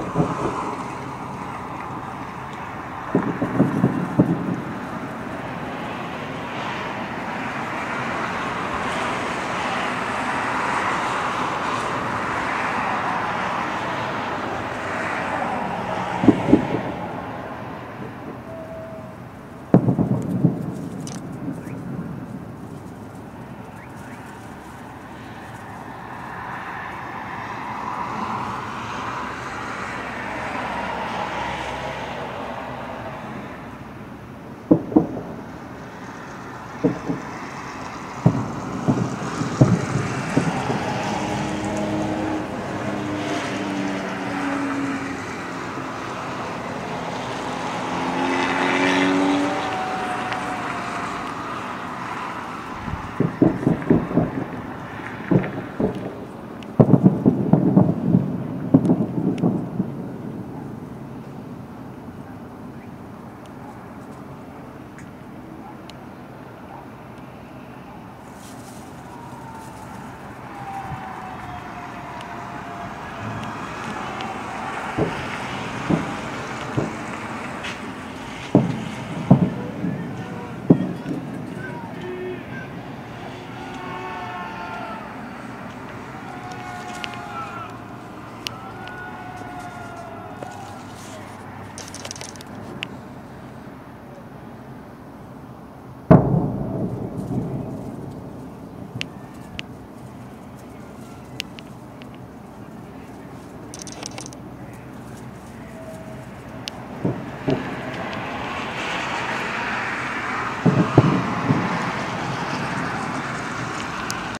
Thank